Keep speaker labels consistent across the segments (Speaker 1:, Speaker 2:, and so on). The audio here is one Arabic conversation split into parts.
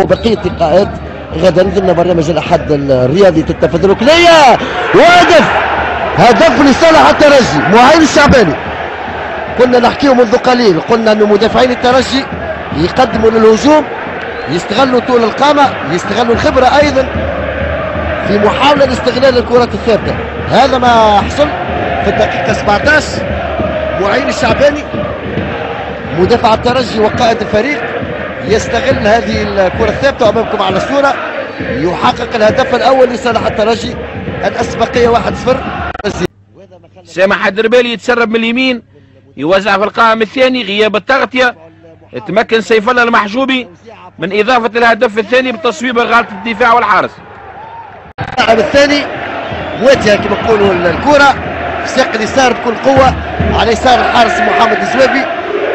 Speaker 1: وبقيه اللقاءات غدا ضمن برنامج الأحد الرياضي تتفذ الركنيه وهدف هدف لصالح الترجي معين الشعباني. كنا نحكيه منذ قليل قلنا ان مدافعين الترجي يقدموا للهجوم يستغلوا طول القامة يستغلوا الخبرة أيضا في محاولة لاستغلال الكرات الثابتة. هذا ما حصل في الدقيقة 17 معين الشعباني مدافع الترجي وقائد الفريق يستغل هذه الكرة الثابته أمامكم على الصورة. يحقق الهدف الأول لصالح الترجي الأسبقية 1-0
Speaker 2: سامح الدربالي يتسرب من اليمين يوزع في القائم الثاني غياب التغطية. تمكن سيف الله المحجوبي من إضافة الهدف الثاني بتصويب غلطة الدفاع والحارس.
Speaker 1: اللاعب الثاني وجه كما نقولوا الكرة في ساق اليسار بكل قوة على يسار الحارس محمد الزوابي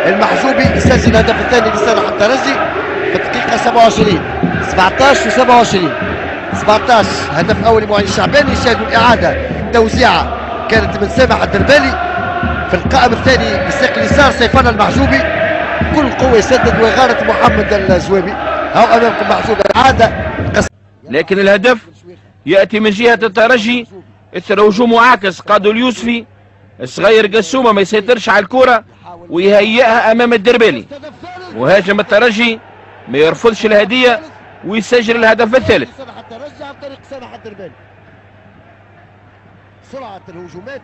Speaker 1: المحجوبي يسجل الهدف الثاني لصالح الترجي في الدقيقه 27 17 و 27 17 هدف أول معين الشعباني يشاهدوا الإعادة توزيعه كانت من سامح الدربالي. في القائم الثاني بالساق اليسار سيفان المحجوبي. بكل قوة يسدد وغاره محمد الزوابي هاو أمامكم محجوبي العاده
Speaker 2: لكن الهدف يأتي من جهة الترجي إثر هجوم معاكس قادو اليوسفي الصغير قسومة ما يسيطرش على الكرة. ويهيئها أمام الدربالي مهاجم الترجي ما يرفضش الهدية ويسجل الهدف الثالث.
Speaker 1: سرعة الهجومات.